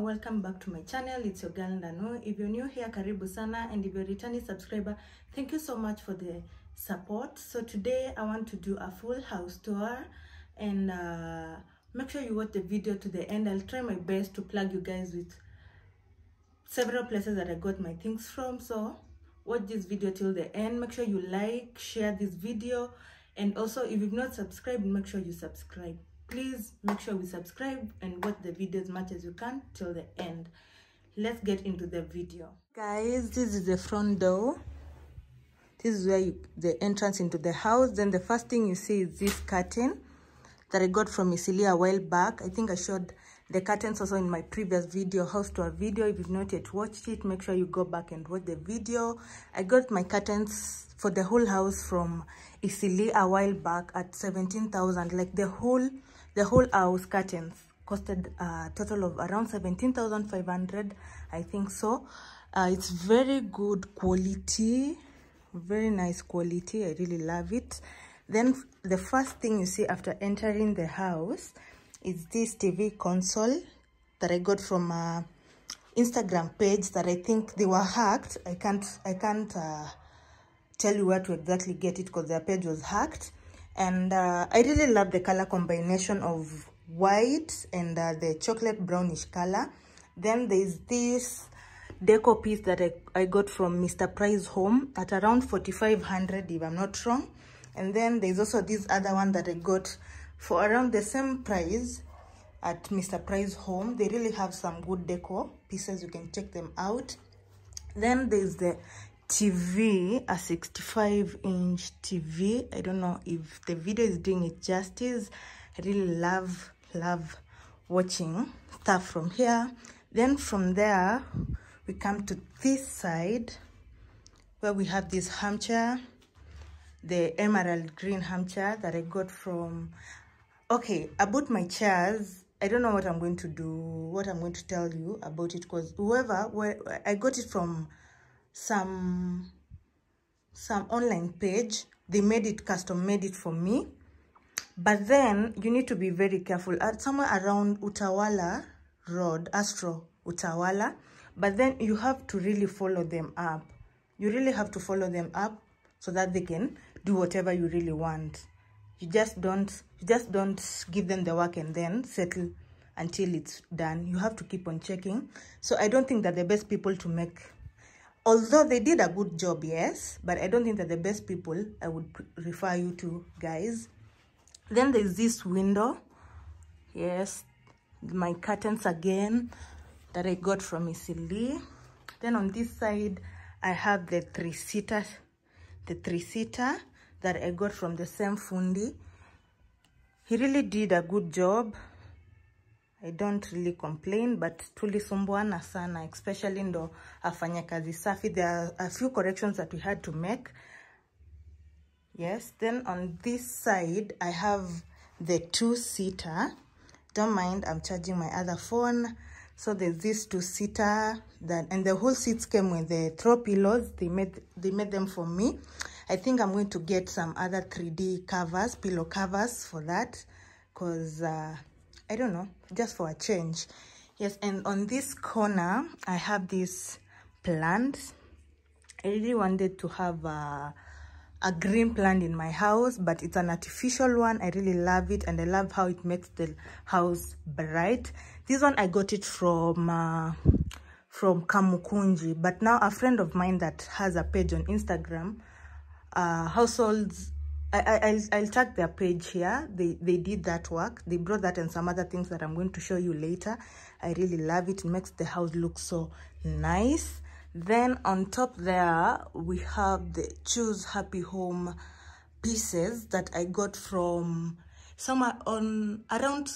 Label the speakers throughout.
Speaker 1: welcome back to my channel. It's your girl Ndanu if you're new here karibu sana. And if you're a returning subscriber thank you so much for the support. So today I want to do a full house tour. And uh, make sure you watch the video to the end. I'll try my best to plug you guys with several places that I got my things from. So watch this video till the end. Make sure you like share this video. And also if you've not subscribed make sure you subscribe please make sure we subscribe and watch the video as much as you can till the end let's get into the video guys this is the front door this is where you, the entrance into the house then the first thing you see is this curtain that I got from Isilia a while back. I think I showed the curtains also in my previous video, house tour video. If you've not yet watched it, make sure you go back and watch the video. I got my curtains for the whole house from Isilia a while back at 17,000. Like the whole, the whole house curtains costed a total of around 17,500. I think so. Uh, it's very good quality very nice quality i really love it then the first thing you see after entering the house is this tv console that i got from a instagram page that i think they were hacked i can't i can't uh, tell you where to exactly get it because their page was hacked and uh, i really love the color combination of white and uh, the chocolate brownish color then there's this deco piece that I, I got from Mr. Price Home at around 4500 if I'm not wrong. And then there's also this other one that I got for around the same price at Mr. Price Home. They really have some good deco pieces. You can check them out. Then there's the TV, a 65 inch TV. I don't know if the video is doing it justice. I really love, love watching stuff from here. Then from there, we come to this side where we have this armchair the emerald green armchair that i got from okay about my chairs i don't know what i'm going to do what i'm going to tell you about it because whoever where i got it from some some online page. They made it custom made it for me. But then you need to be very careful. At somewhere around utawala road astro utawala but then you have to really follow them up. You really have to follow them up so that they can do whatever you really want. You just don't you just don't give them the work and then settle until it's done. You have to keep on checking. So i don't think that the best people to make although they did a good job yes but i don't think that the best people i would refer you to guys then there's this window yes my curtains again that I got from Isili. Then on this side, I have the three-seater, the three-seater that I got from the same fundi. He really did a good job. I don't really complain, but tulisumbuana sana, especially ndo afanya kazi safi. There are a few corrections that we had to make. Yes, then on this side, I have the two-seater. Don't mind, I'm charging my other phone so there's this two-seater that and the whole seats came with the throw pillows they made they made them for me i think i'm going to get some other 3d covers pillow covers for that because uh i don't know just for a change. Yes and on this corner i have this plant. I really wanted to have a a green plant in my house but it's an artificial one. I really love it and i love how it makes the house bright. This one i got it from uh, from kamukunji. But now a friend of mine that has a page on instagram uh households I, I, I'll, I'll tag their page here. They, they did that work. They brought that and some other things that I'm going to show you later. I really love it. It makes the house look so nice. Then on top there, we have the Choose Happy Home pieces that I got from somewhere on around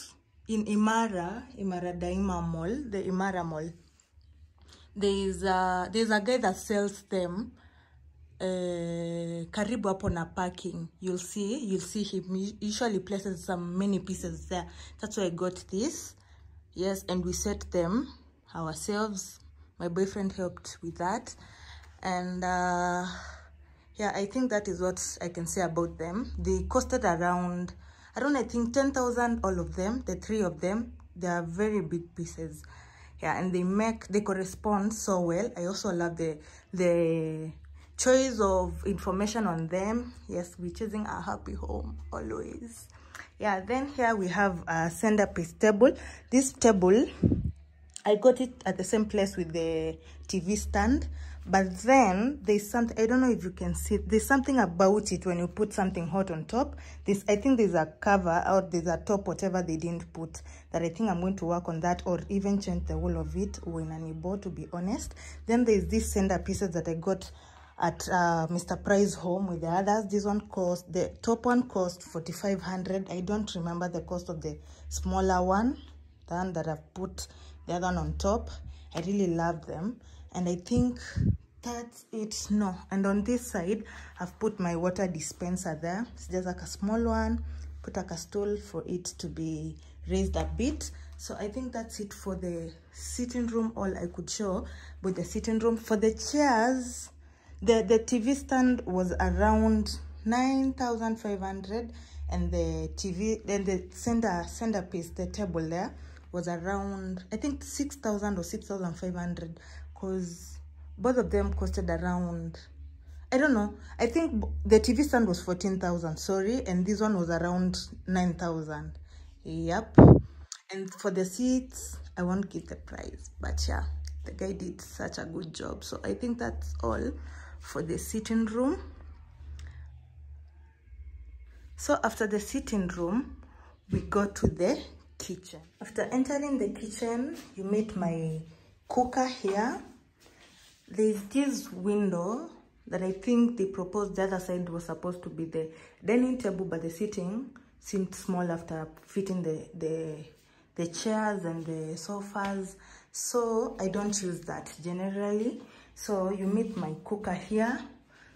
Speaker 1: in Imara, Imara Daima Mall, the Imara Mall. there's a, there's a guy that sells them uh, karibu hapo na parking you'll see you'll see him. He usually places some many pieces there. That's why i got this. Yes and we set them ourselves. My boyfriend helped with that. And uh yeah i think that is what i can say about them. They costed around i don't know i think 10000 all of them the three of them. They are very big pieces. Yeah and they make they correspond so well. I also love the the choice of information on them yes we're choosing a happy home always yeah then here we have a centerpiece table this table I got it at the same place with the TV stand. But then there's something, I don't know if you can see, there's something about it when you put something hot on top. This, I think there's a cover or there's a top, whatever they didn't put, that I think I'm going to work on that or even change the whole of it when I to be honest. Then there's these center pieces that I got at uh, Mr. Price home with the others. This one cost, the top one cost 4500 I don't remember the cost of the smaller one, the that I've put the other one on top. I really love them. And i think that's it. No. And on this side i've put my water dispenser there. It's just like a small one. Put like a stool for it to be raised a bit. So i think that's it for the sitting room. All i could show with the sitting room. For the chairs the the tv stand was around 9500 and the tv then the center centerpiece the table there was around i think 6000 or 6500 because both of them costed around i don't know i think the tv stand was 14000 sorry and this one was around 9000 yep and for the seats i won't give the price but yeah the guy did such a good job so i think that's all for the sitting room. So after the sitting room we go to the kitchen. After entering the kitchen you meet my cooker here. There's this window that i think they proposed the other side was supposed to be the dining table but the sitting seemed small after fitting the the the chairs and the sofas. So i don't use that generally so you meet my cooker here.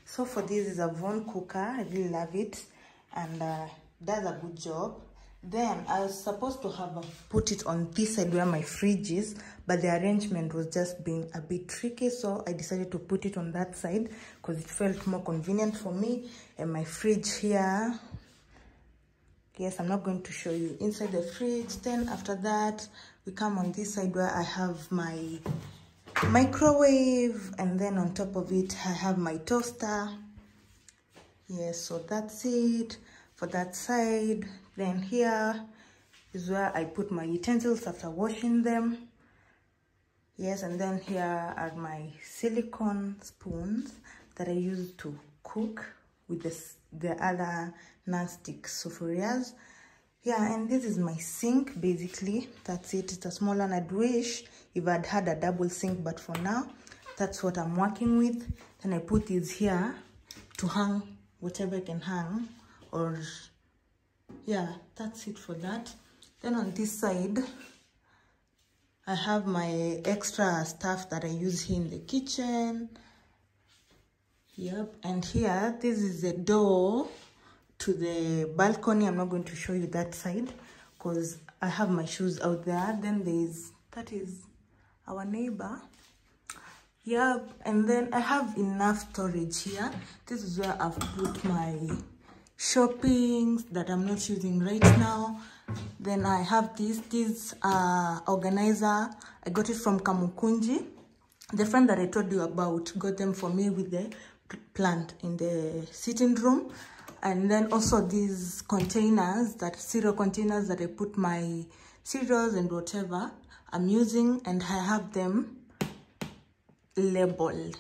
Speaker 1: So for this is a Von cooker. I really love it. And uh, does a good job. Then i was supposed to have put it on this side where my fridge is but the arrangement was just being a bit tricky. So i decided to put it on that side because it felt more convenient for me. And my fridge here. Yes i'm not going to show you. Inside the fridge. Then after that we come on this side where i have my microwave and then on top of it i have my toaster. Yes so that's it. For that side then here is where i put my utensils after washing them. Yes and then here are my silicone spoons that i use to cook with this the other non-stick sufurias yeah and this is my sink basically. That's it. It's a small one. I'd wish if i'd had a double sink but for now that's what i'm working with. Then i put these here to hang whatever i can hang or yeah that's it for that. Then on this side i have my extra stuff that i use here in the kitchen. Yep and here this is the door to the balcony. I'm not going to show you that side because i have my shoes out there. Then there's that is our neighbor. Yep and then i have enough storage here. This is where i've put my shoppings that i'm not using right now. Then i have this this uh organizer. I got it from kamukunji. The friend that i told you about got them for me with the plant in the sitting room. And then also these containers that cereal containers that i put my cereals and whatever i'm using and i have them labeled.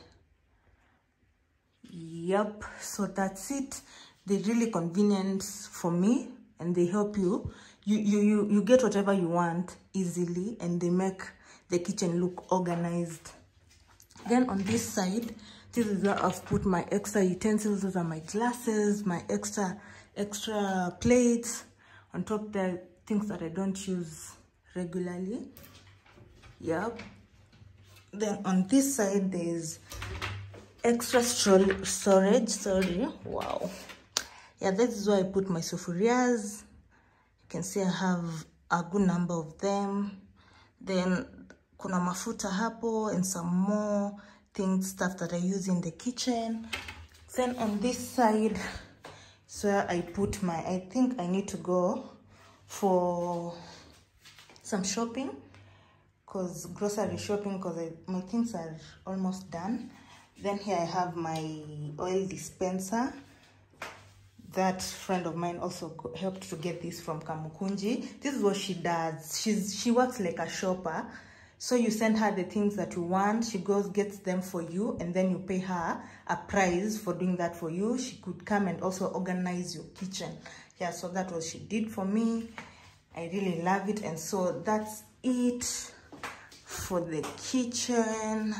Speaker 1: Yep so that's it. They're really convenient for me and they help you. You you you, you get whatever you want easily and they make the kitchen look organized. Then on this side this is where i've put my extra utensils. Those are my glasses my extra extra plates. On top there things that i don't use regularly yep then on this side there's extra storage sorry. Wow. Yeah this is where i put my sufurias. You can see i have a good number of them. Then kuna mafuta hapo and some more things stuff that i use in the kitchen. Then on this side is where i put my i think i need to go for some shopping because grocery shopping because my things are almost done. Then here i have my oil dispenser. That friend of mine also helped to get this from kamukunji. This is what she does. She's she works like a shopper. So you send her the things that you want. She goes gets them for you and then you pay her a price for doing that for you. She could come and also organize your kitchen. Yeah so that was she did for me. I really love it and so that's it for the kitchen.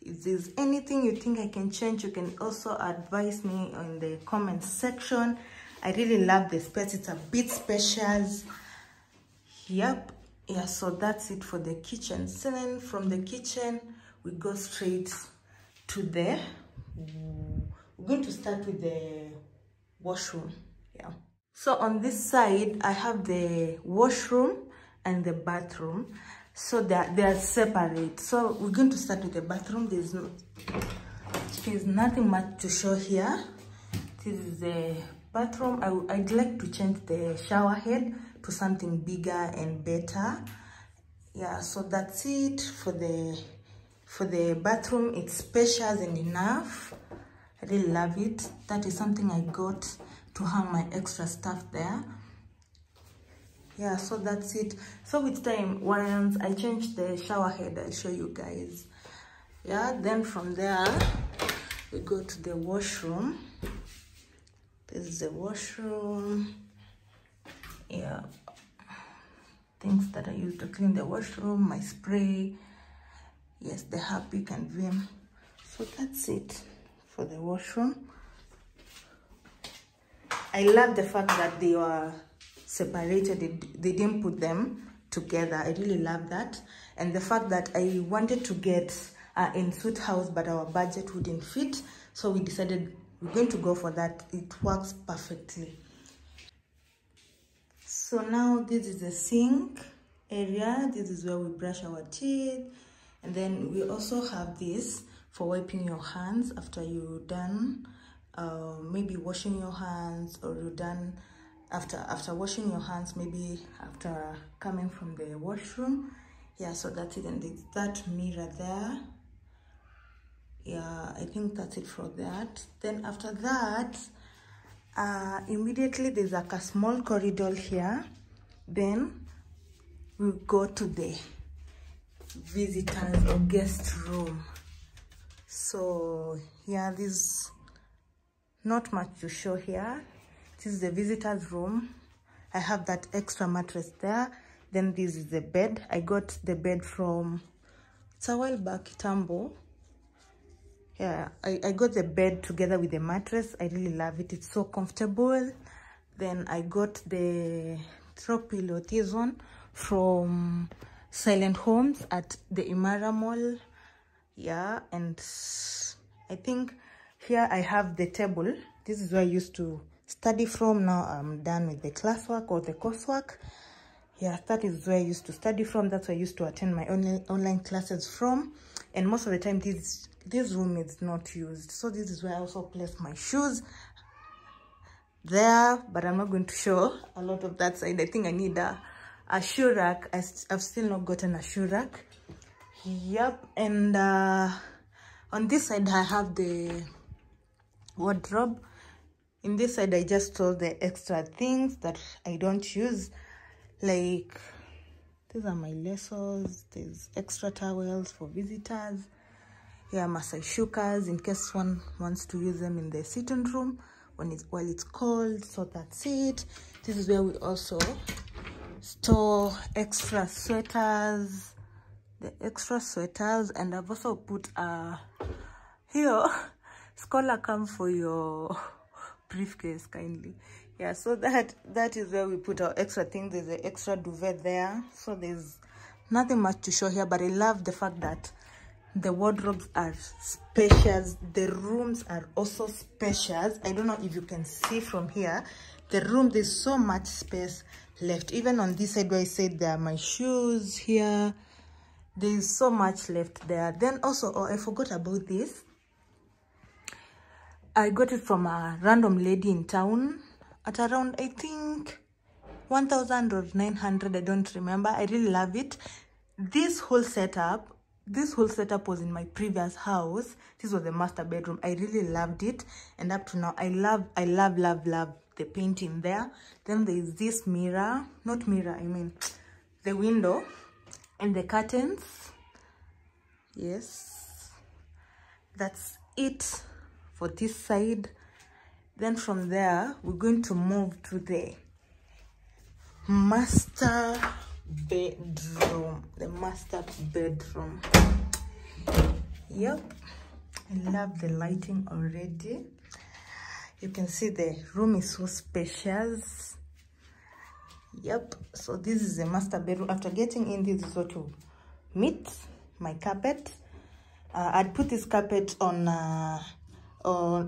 Speaker 1: If there's anything you think i can change you can also advise me in the comment section. I really love the space. It's a bit spacious. Yep. Yeah so that's it for the kitchen. So then from the kitchen we go straight to the we're going to start with the washroom. Yeah. So on this side i have the washroom and the bathroom so they're they're separate. So we're going to start with the bathroom. There's no there's nothing much to show here. This is the bathroom. I, i'd like to change the shower head to something bigger and better. Yeah so that's it for the for the bathroom. It's spacious and enough. I really love it. That is something i got to hang my extra stuff there yeah so that's it. So with time once i change the shower head i'll show you guys. Yeah then from there we go to the washroom. This is the washroom. Yeah. Things that i use to clean the washroom my spray. Yes the Harpic and vim. So that's it for the washroom. I love the fact that they were separated they, they didn't put them together. I really love that. And the fact that i wanted to get uh, in suit house but our budget wouldn't fit so we decided we're going to go for that. It works perfectly. So now this is the sink area. This is where we brush our teeth. And then we also have this for wiping your hands after you're done uh, maybe washing your hands or you're done after after washing your hands maybe after coming from the washroom. Yeah so that's it. And it's that mirror there. Yeah i think that's it for that. Then after that uh immediately there's like a small corridor here. Then we go to the visitors or guest room. So yeah there's not much to show here this is the visitors room. I have that extra mattress there. Then this is the bed. I got the bed from it's a while back tambo. Yeah I, I got the bed together with the mattress. I really love it. It's so comfortable. Then i got the throw pillow this one from silent homes at the imara mall. Yeah and i think here i have the table. This is where i used to study from now i'm done with the classwork or the coursework. Yeah that is where i used to study from. That's where i used to attend my online online classes from. And most of the time this this room is not used. So this is where i also place my shoes there but i'm not going to show a lot of that side. I think i need a, a shoe rack. I, i've still not gotten a shoe rack. Yep and uh on this side i have the wardrobe in this side i just store the extra things that i don't use. Like these are my lessons there's extra towels for visitors. Yeah masai shukas in case one wants to use them in the sitting room when it's while it's cold so that's it. This is where we also store extra sweaters the extra sweaters. And i've also put a here scholar come for your briefcase kindly. Yeah so that that is where we put our extra things there's an extra duvet there. So there's nothing much to show here but i love the fact that the wardrobes are spacious. The rooms are also spacious. I don't know if you can see from here. The room there's so much space left. Even on this side where i said there are my shoes here there's so much left there. Then also oh i forgot about this i got it from a random lady in town at around i think 1000 or 900 i don't remember. I really love it. This whole setup this whole setup was in my previous house. This was the master bedroom. I really loved it. And up to now i love i love love love the painting there. Then there is this mirror not mirror i mean the window and the curtains. Yes. That's it for this side. Then from there we're going to move to the master bedroom. The master bedroom. Yep. I love the lighting already. You can see the room is so spacious. Yep. So this is the master bedroom. After getting in this is what you meet. My carpet. Uh, i'd put this carpet on uh, uh,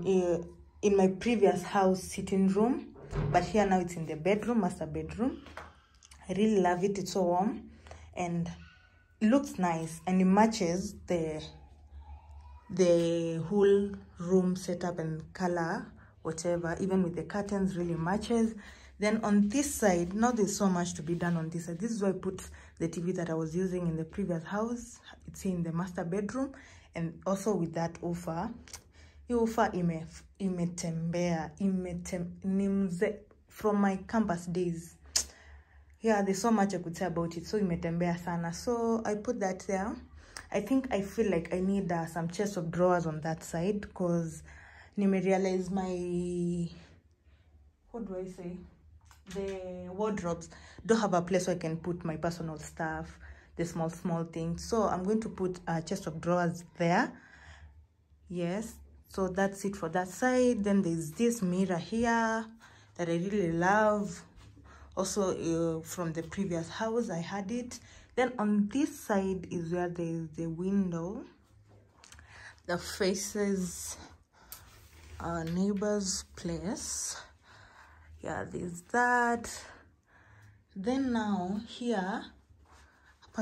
Speaker 1: in my previous house sitting room but here now it's in the bedroom master bedroom. I really love it it's so warm and it looks nice and it matches the the whole room setup and color whatever. Even with the curtains really matches. Then on this side now there's so much to be done on this side. This is why i put the tv that i was using in the previous house. It's in the master bedroom and also with that offer ufa ime imetembea imetem, ni mze from my campus days. Yeah there's so much i could say about it. So imetembea sana. So i put that there. I think i feel like i need uh, some chest of drawers on that side because nimerealize my what do i say? The wardrobes don't have a place where i can put my personal stuff the small small things. So i'm going to put a chest of drawers there. Yes so that's it for that side. Then there's this mirror here that i really love. Also uh, from the previous house i had it. Then on this side is where there's the window that faces our neighbor's place. Yeah there's that. Then now here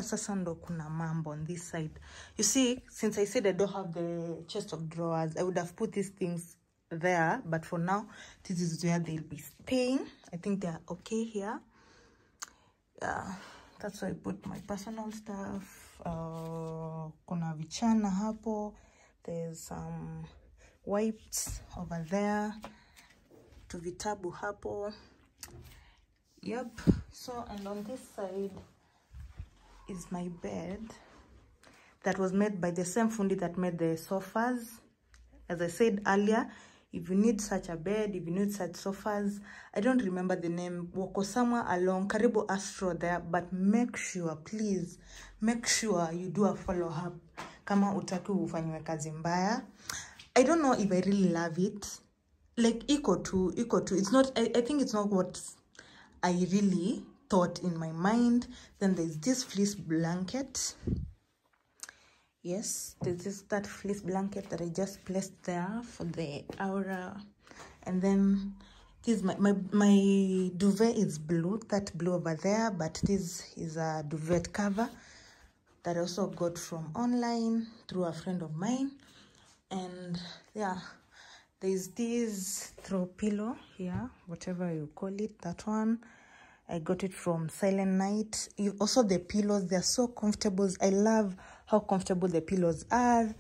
Speaker 1: sasa ndo kuna mambo on this side. You see since i said i don't have the chest of drawers i would have put these things there but for now this is where they'll be staying. I think they're okay here. Yeah that's why i put my personal stuff. Uh, kuna vichana hapo. There's some wipes over there. To vitabu hapo. Yep. So and on this side is my bed that was made by the same fundi that made the sofas. As i said earlier if you need such a bed if you need such sofas i don't remember the name. Wako somewhere along karibu astro there but make sure please make sure you do a follow up. Kama utaki ufanywe kazi mbaya. I don't know if i really love it. Like iko tu iko tu. It's not I, i think it's not what i really thought in my mind then there's this fleece blanket. Yes there's this that fleece blanket that i just placed there for the aura. And then this my, my my duvet is blue that blue over there but this is a duvet cover that i also got from online through a friend of mine. And yeah there's this throw pillow here whatever you call it that one i got it from silent night. You- also the pillows they're so comfortable. I love how comfortable the pillows are.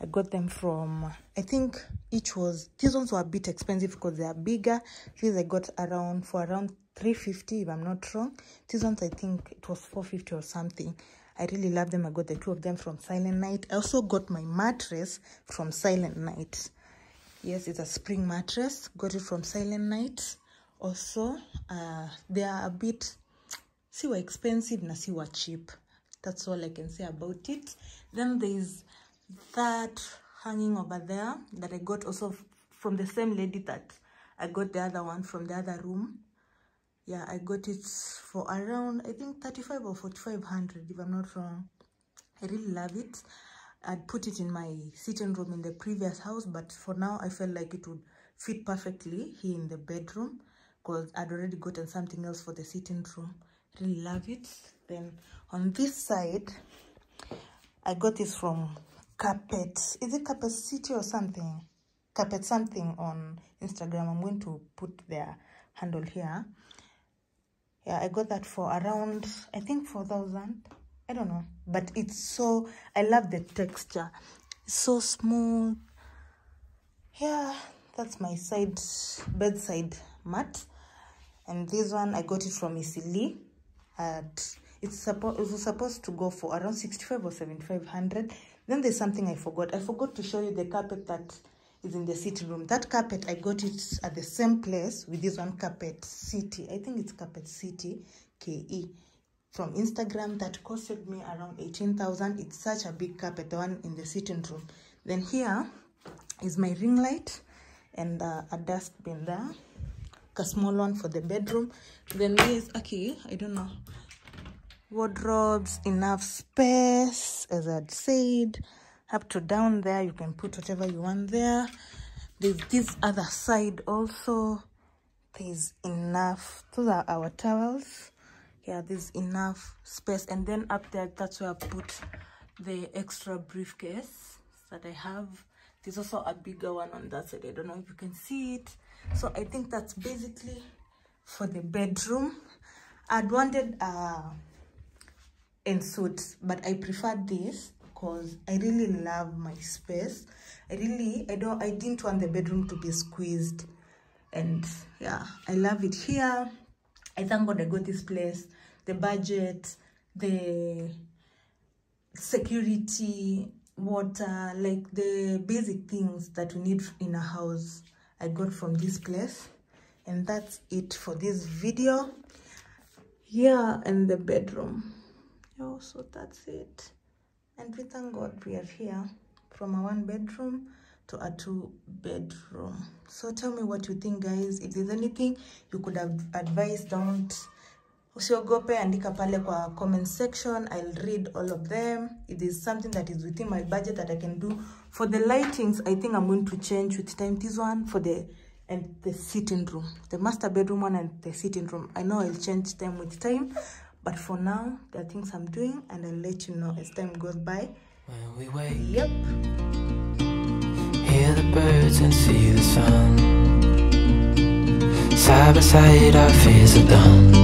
Speaker 1: I got them from i think each was these ones were a bit expensive because they are bigger. These i got around for around 350 if i'm not wrong. These ones i think it was 450 or something. I really love them. I got the two of them from silent night. I also got my mattress from silent night. Yes it's a spring mattress. Got it from silent night also uh they are a bit siwa expensive na siwa cheap. That's all i can say about it. Then there's that hanging over there that i got also from the same lady that i got the other one from the other room. Yeah i got it for around i think 35 or 4500 if i'm not wrong. I really love it. I'd put it in my sitting room in the previous house, but for now I felt like it would fit perfectly here in the bedroom because I'd already gotten something else for the sitting room. Really love it. Then on this side, I got this from Carpet. Is it Carpet City or something? Carpet something on Instagram. I'm going to put their handle here. Yeah, I got that for around, I think 4,000. I don't know. But it's so, I love the texture. It's so smooth. Yeah, that's my side, bedside mat. And this one, I got it from Isili. At, it's supposed it was supposed to go for around 65 or 7500 then there's something i forgot. I forgot to show you the carpet that is in the sitting room. That carpet i got it at the same place with this one carpet city. I think it's carpet city ke from instagram that costed me around 18000 it's such a big carpet the one in the sitting room. Then here is my ring light and uh, a dustbin there a small one for the bedroom. Then this okay i don't know. Wardrobes enough space as i'd said. Up to down there you can put whatever you want there. There's this other side also. There's enough. Those are our towels. Yeah there's enough space. And then up there that's where i put the extra briefcase that i have. There's also a bigger one on that side. I don't know if you can see it so i think that's basically for the bedroom. I'd wanted uh in suits but i preferred this because i really love my space. I really i don't i didn't want the bedroom to be squeezed. And yeah i love it here. I thank god i got this place. The budget the security water like the basic things that we need in a house i got from this place and that's it for this video. Yeah and the bedroom. Yeah so that's it. And we thank god we are here. From a one bedroom to a two bedroom. So tell me what you think guys. If there's anything you could have advised don't usiogope andika pale kwa comment section i'll read all of them. If there's something that is within my budget that i can do. For the lightings i think i'm going to change with time. This one for the and the sitting room. The master bedroom one and the sitting room. I know i'll change them with time but for now there are things i'm doing and i'll let you know as time goes by.
Speaker 2: When we wake,
Speaker 1: yep.
Speaker 2: Hear the birds and see the sun. Side by side, our fears are done.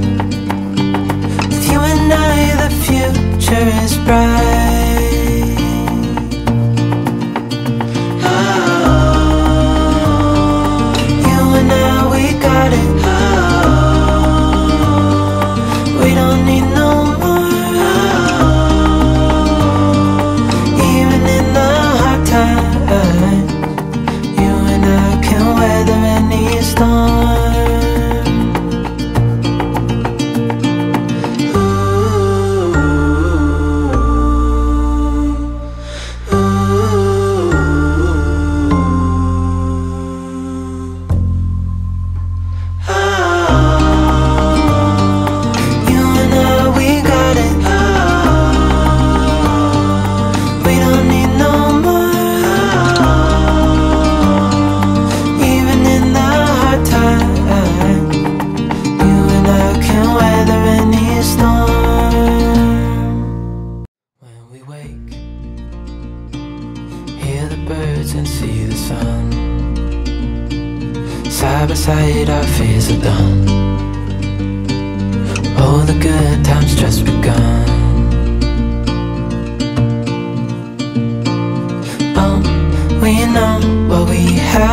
Speaker 2: I, the future is bright. Oh, you and I, we got it. Oh, we don't need no more. Oh, Even in the hard times, you and I can weather any storm.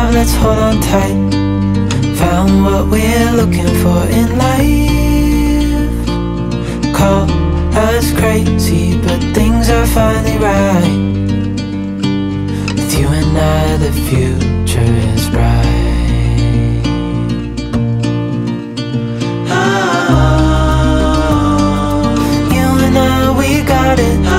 Speaker 2: Have, let's hold on tight. Found what we're looking for in life. Call us crazy, but things are finally right. With you and I, the future is bright. Oh, you and I, we got it.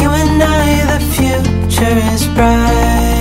Speaker 2: You and I, the future is bright.